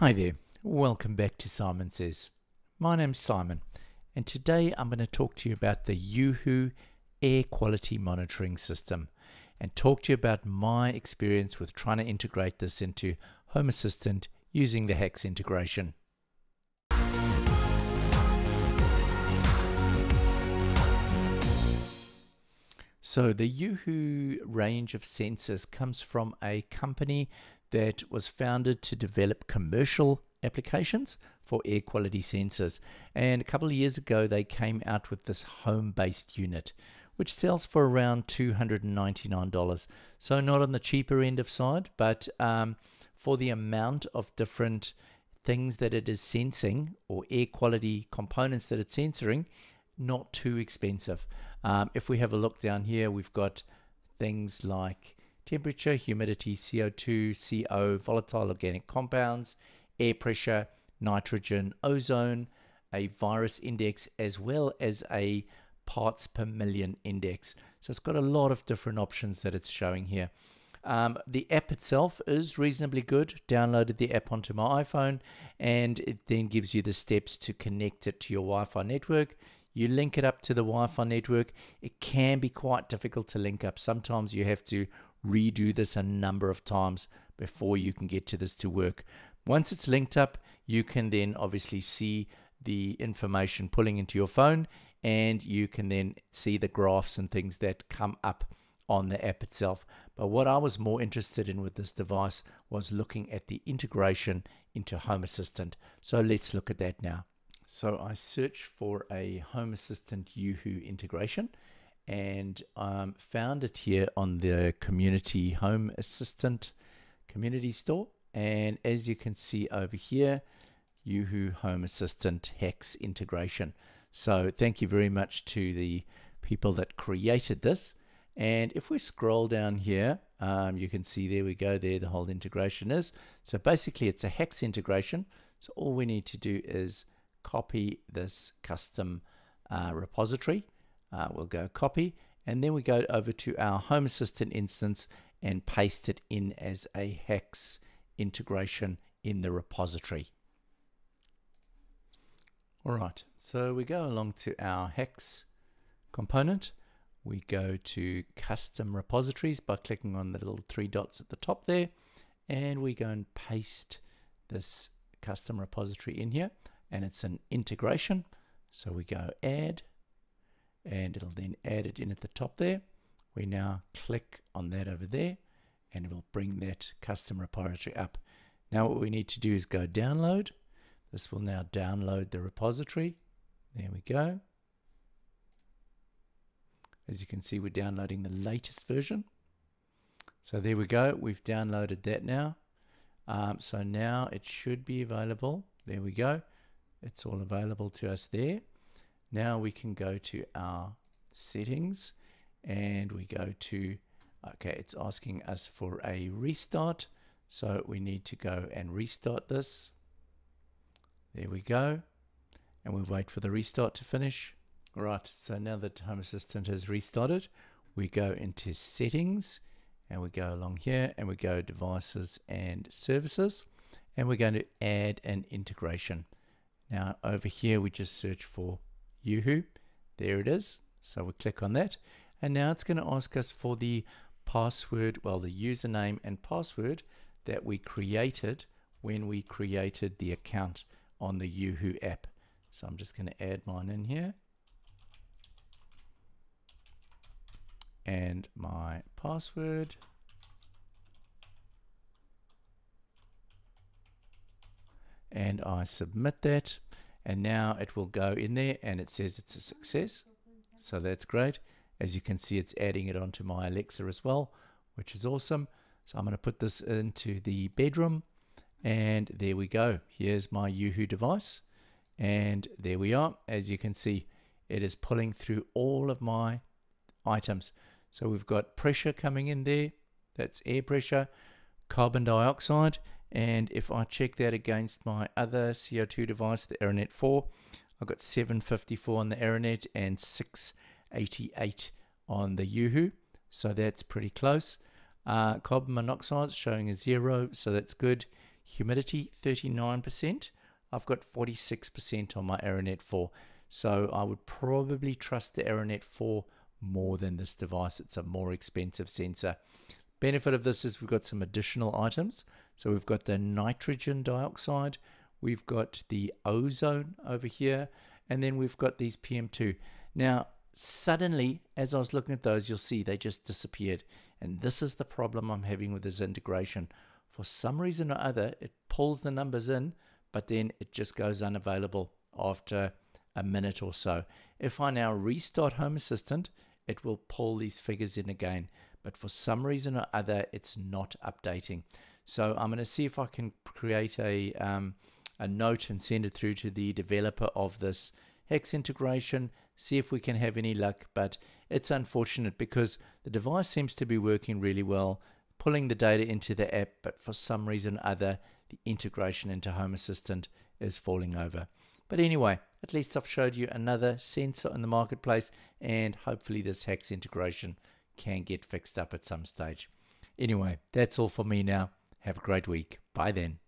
Hi there, welcome back to Simon Says. My name's Simon, and today I'm going to talk to you about the uHoo air quality monitoring system and talk to you about my experience with trying to integrate this into Home Assistant using the HACS integration. So the uHoo range of sensors comes from a company that was founded to develop commercial applications for air quality sensors. And a couple of years ago, they came out with this home based unit, which sells for around $299. So, not on the cheaper end of side, but um, for the amount of different things that it is sensing or air quality components that it's sensing, not too expensive. Um, if we have a look down here, we've got things like temperature, humidity, CO2, CO, volatile organic compounds, air pressure, nitrogen, ozone, a virus index, as well as a parts per million index. So it's got a lot of different options that it's showing here. Um, the app itself is reasonably good. Downloaded the app onto my iPhone and it then gives you the steps to connect it to your Wi Fi network. You link it up to the Wi Fi network. It can be quite difficult to link up. Sometimes you have to redo this a number of times before you can get to this to work. Once it's linked up, you can then obviously see the information pulling into your phone and you can then see the graphs and things that come up on the app itself. But what I was more interested in with this device was looking at the integration into Home Assistant. So let's look at that now. So I search for a Home Assistant uHoo integration and um, found it here on the Community Home Assistant Community Store. And as you can see over here, uHoo Home Assistant HACS integration. So thank you very much to the people that created this. And if we scroll down here, um, you can see there we go, there the whole integration is. So basically it's a HACS integration. So all we need to do is copy this custom uh, repository uh, we'll go copy and then we go over to our Home Assistant instance and paste it in as a HACS integration in the repository. All right, so we go along to our HACS component. We go to custom repositories by clicking on the little three dots at the top there, and we go and paste this custom repository in here, and it's an integration. So we go add, and it'll then add it in at the top there. We now click on that over there and it will bring that custom repository up. Now what we need to do is go download. This will now download the repository. There we go. As you can see, we're downloading the latest version. So there we go. We've downloaded that now. Um, so now it should be available. There we go. It's all available to us there. Now we can go to our settings and we go to, okay, it's asking us for a restart. So we need to go and restart this. There we go. And we wait for the restart to finish. Right, so now that Home Assistant has restarted, we go into settings and we go along here and we go devices and services and we're going to add an integration. Now over here we just search for uHoo. There it is. So we'll click on that. And now it's going to ask us for the password, well, the username and password that we created when we created the account on the uHoo app. So I'm just going to add mine in here. And my password. And I submit that and now it will go in there and it says it's a success. So that's great. As you can see it's adding it onto my Alexa as well which is awesome. So I'm going to put this into the bedroom and there we go. Here's my uHoo device. And there we are. As you can see it is pulling through all of my items. So we've got pressure coming in there. That's air pressure carbon dioxide and if I check that against my other CO2 device, the Aranet 4, I've got 754 on the Aranet and 688 on the uHoo. So that's pretty close. Uh, carbon monoxide showing a zero, so that's good. humidity 39%. I've got 46% on my Aranet 4. So I would probably trust the Aranet 4 more than this device. It's a more expensive sensor. Benefit of this is we've got some additional items. So we've got the nitrogen dioxide, we've got the ozone over here, and then we've got these PM2. Now, suddenly, as I was looking at those, you'll see they just disappeared. And this is the problem I'm having with this integration. For some reason or other, it pulls the numbers in, but then it just goes unavailable after a minute or so. If I now restart Home Assistant, it will pull these figures in again. But for some reason or other, it's not updating. So I'm going to see if I can create a, um, a note and send it through to the developer of this HACS integration, see if we can have any luck. But it's unfortunate because the device seems to be working really well, pulling the data into the app, but for some reason or other, the integration into Home Assistant is falling over. But anyway, at least I've showed you another sensor in the marketplace and hopefully this HACS integration can get fixed up at some stage. Anyway, that's all for me now. Have a great week. Bye then.